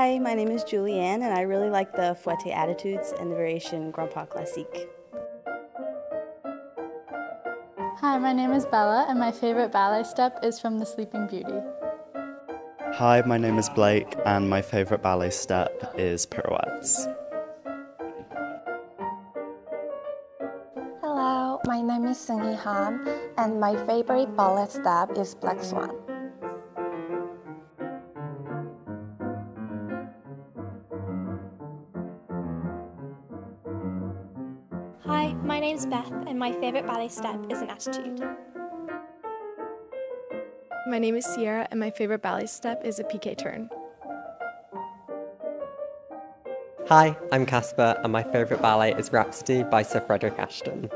Hi, my name is Julianne, and I really like the Fouetté attitudes and the variation Grand Pas Classique. Hi, my name is Bella, and my favorite ballet step is from The Sleeping Beauty. Hi, my name is Blake, and my favourite ballet step is pirouettes. Hello, my name is Sunyi Han, and my favorite ballet step is Black Swan. Hi, my name's Beth, and my favourite ballet step is an attitude. My name is Sierra, and my favorite ballet step is a piqué turn. Hi, I'm Casper, and my favourite ballet is Rhapsody by Sir Frederick Ashton.